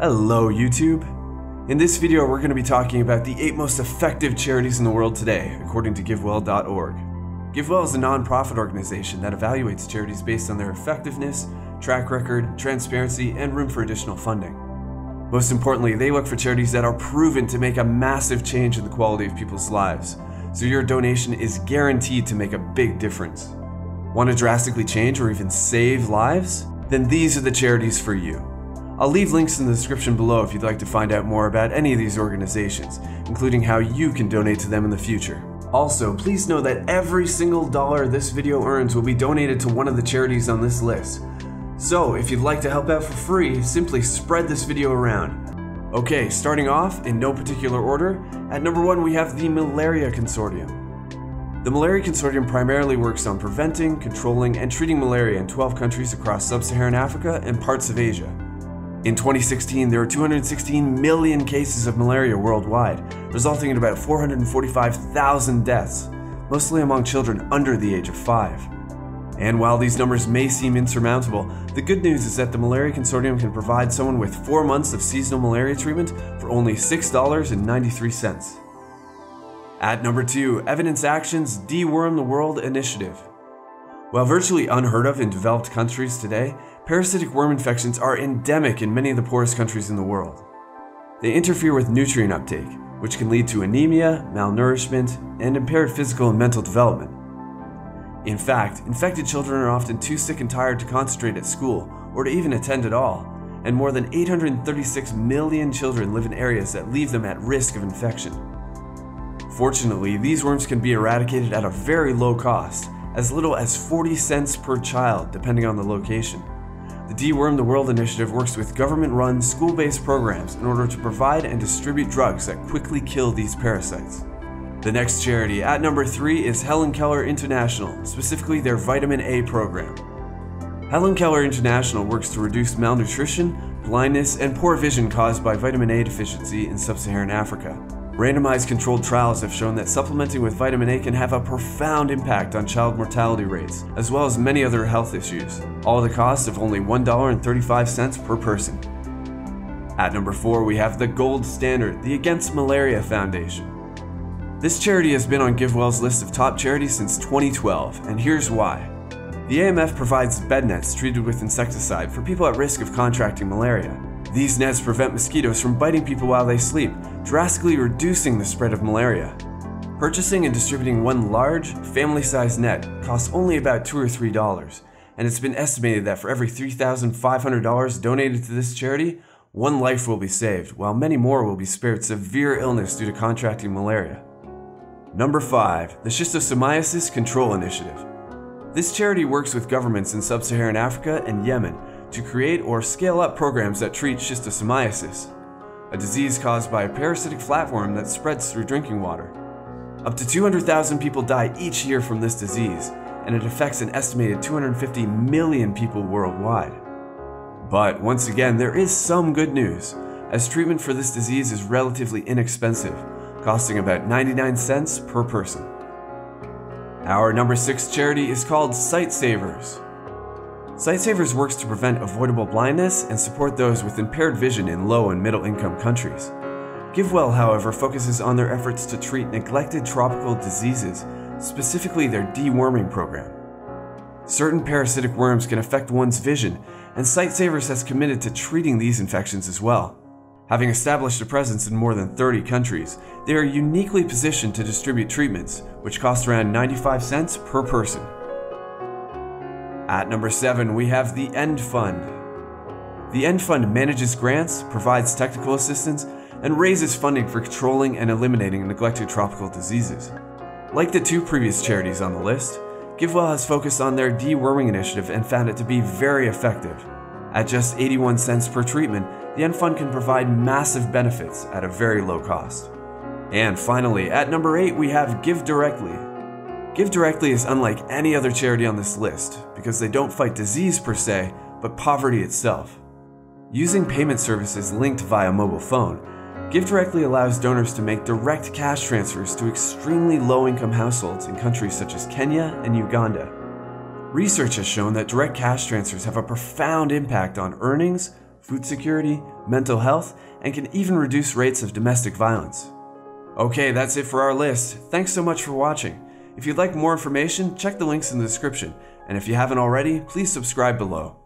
Hello YouTube! In this video we're going to be talking about the 8 most effective charities in the world today, according to GiveWell.org. GiveWell is a non-profit organization that evaluates charities based on their effectiveness, track record, transparency, and room for additional funding. Most importantly, they look for charities that are proven to make a massive change in the quality of people's lives, so your donation is guaranteed to make a big difference. Want to drastically change or even save lives? Then these are the charities for you. I'll leave links in the description below if you'd like to find out more about any of these organizations, including how you can donate to them in the future. Also, please know that every single dollar this video earns will be donated to one of the charities on this list. So, if you'd like to help out for free, simply spread this video around. Okay, starting off, in no particular order, at number one we have the Malaria Consortium. The Malaria Consortium primarily works on preventing, controlling, and treating malaria in 12 countries across sub Saharan Africa and parts of Asia. In 2016, there were 216 million cases of malaria worldwide, resulting in about 445,000 deaths, mostly among children under the age of 5. And while these numbers may seem insurmountable, the good news is that the Malaria Consortium can provide someone with 4 months of seasonal malaria treatment for only $6.93. At number 2, Evidence Action's Deworm the World Initiative. While virtually unheard of in developed countries today, parasitic worm infections are endemic in many of the poorest countries in the world. They interfere with nutrient uptake, which can lead to anemia, malnourishment, and impaired physical and mental development. In fact, infected children are often too sick and tired to concentrate at school or to even attend at all, and more than 836 million children live in areas that leave them at risk of infection. Fortunately, these worms can be eradicated at a very low cost, as little as 40 cents per child, depending on the location. The Deworm the World initiative works with government run, school based programs in order to provide and distribute drugs that quickly kill these parasites. The next charity, at number 3, is Helen Keller International, specifically their Vitamin A program. Helen Keller International works to reduce malnutrition, blindness, and poor vision caused by vitamin A deficiency in sub Saharan Africa. Randomized controlled trials have shown that supplementing with vitamin A can have a profound impact on child mortality rates, as well as many other health issues, all at the cost of only $1.35 per person. At number 4, we have the gold standard, the Against Malaria Foundation. This charity has been on GiveWell's list of top charities since 2012, and here's why. The AMF provides bed nets treated with insecticide for people at risk of contracting malaria. These nets prevent mosquitoes from biting people while they sleep, drastically reducing the spread of malaria. Purchasing and distributing one large, family sized net costs only about 2 or $3, and it's been estimated that for every $3,500 donated to this charity, one life will be saved, while many more will be spared severe illness due to contracting malaria. Number 5. The Schistosomiasis Control Initiative. This charity works with governments in sub Saharan Africa and Yemen to create or scale up programs that treat schistosomiasis, a disease caused by a parasitic flatworm that spreads through drinking water. Up to 200,000 people die each year from this disease, and it affects an estimated 250 million people worldwide. But once again, there is some good news, as treatment for this disease is relatively inexpensive costing about 99 cents per person. Our number 6 charity is called Sightsavers. Sightsavers works to prevent avoidable blindness and support those with impaired vision in low and middle income countries. GiveWell, however, focuses on their efforts to treat neglected tropical diseases, specifically their deworming program. Certain parasitic worms can affect one's vision, and Sightsavers has committed to treating these infections as well. Having established a presence in more than 30 countries, they are uniquely positioned to distribute treatments, which cost around 95 cents per person. At number 7, we have the End Fund. The End Fund manages grants, provides technical assistance, and raises funding for controlling and eliminating neglected tropical diseases. Like the two previous charities on the list, GiveWell has focused on their deworming initiative and found it to be very effective. At just 81 cents per treatment, the End Fund can provide massive benefits at a very low cost. And finally, at number 8, we have Give Directly. Give Directly is unlike any other charity on this list because they don't fight disease per se, but poverty itself. Using payment services linked via mobile phone, Give Directly allows donors to make direct cash transfers to extremely low income households in countries such as Kenya and Uganda. Research has shown that direct cash transfers have a profound impact on earnings, food security, mental health, and can even reduce rates of domestic violence. Okay, that's it for our list. Thanks so much for watching. If you'd like more information, check the links in the description, and if you haven't already, please subscribe below.